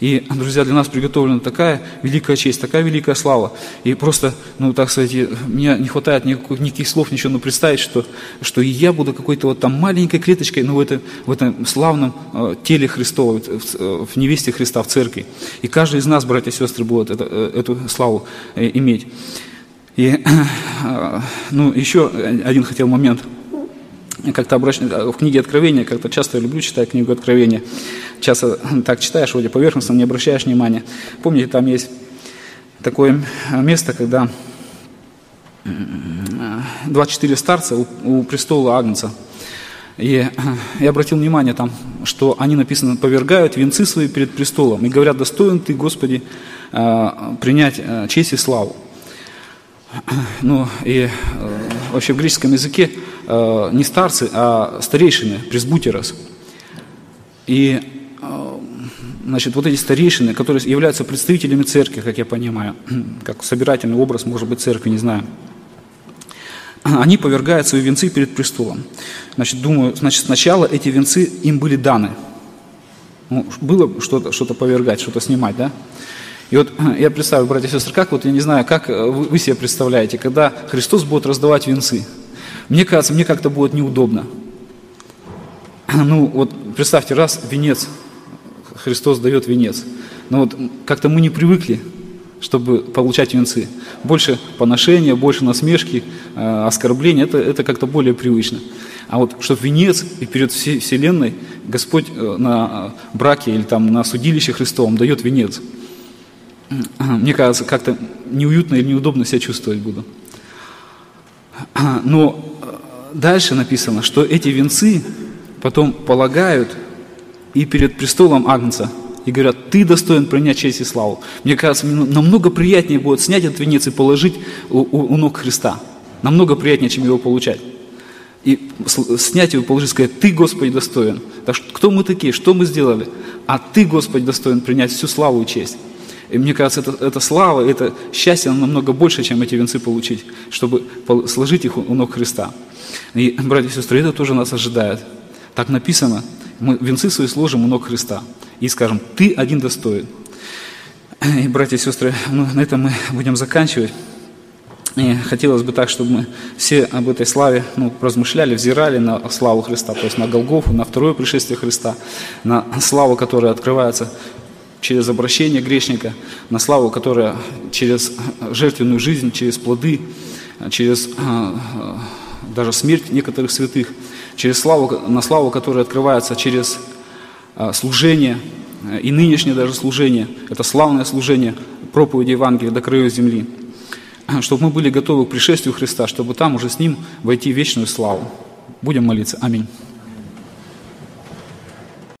Speaker 1: И, друзья, для нас приготовлена такая великая честь, такая великая слава. И просто, ну, так сказать, мне не хватает никаких, никаких слов, ничего, но представить, что, что я буду какой-то вот там маленькой клеточкой, но в, это, в этом славном э, теле Христова, в, в невесте Христа, в церкви. И каждый из нас, братья и сестры, будет это, э, эту славу э, иметь. И, э, ну, еще один хотел момент – как-то обращ... в книге Откровения, как-то часто я люблю читать книгу Откровения, часто так читаешь, вроде поверхностно, не обращаешь внимания. Помните, там есть такое место, когда 24 старца у, престола Агнца. И я обратил внимание там, что они написано, повергают венцы свои перед престолом и говорят, достоин ты, Господи, а, принять а, честь и славу. Ну и э, вообще в греческом языке э, не старцы, а старейшины, пресбутерос. И э, значит, вот эти старейшины, которые являются представителями церкви, как я понимаю, как собирательный образ, может быть, церкви, не знаю, они повергают свои венцы перед престолом. Значит, думаю, значит, сначала эти венцы им были даны. Ну, было что-то что повергать, что-то снимать, да? И вот я представлю, братья и сестры, как вот, я не знаю, как э, вы себе представляете, когда Христос будет раздавать венцы. Мне кажется, мне как-то будет неудобно. Ну вот представьте, раз венец, Христос дает венец. Но вот как-то мы не привыкли, чтобы получать венцы. Больше поношения, больше насмешки, э, оскорбления, это, это как-то более привычно. А вот чтобы венец и перед всей вселенной Господь э, на браке или там на судилище Христовом дает венец – мне кажется, как-то неуютно или неудобно себя чувствовать буду. Но дальше написано, что эти венцы потом полагают и перед престолом Агнца, и говорят, ты достоин принять честь и славу. Мне кажется, намного приятнее будет снять этот венец и положить у, у, у ног Христа. Намного приятнее, чем его получать. И снять его, положить, сказать, ты, Господи, достоин. Так что, кто мы такие, что мы сделали? А ты, Господи, достоин принять всю славу и честь. И мне кажется, это, это слава, это счастье намного больше, чем эти венцы получить, чтобы сложить их у ног Христа. И, братья и сестры, это тоже нас ожидает. Так написано, мы венцы свои сложим у ног Христа и скажем, ты один достоин. И, братья и сестры, ну, на этом мы будем заканчивать. И хотелось бы так, чтобы мы все об этой славе ну, размышляли, взирали на славу Христа, то есть на Голгофу, на второе пришествие Христа, на славу, которая открывается через обращение грешника, на славу, которая через жертвенную жизнь, через плоды, через а, а, даже смерть некоторых святых, через славу, на славу, которая открывается через а, служение, и нынешнее даже служение, это славное служение проповеди Евангелия до краев земли, чтобы мы были готовы к пришествию Христа, чтобы там уже с Ним войти в вечную славу. Будем молиться. Аминь.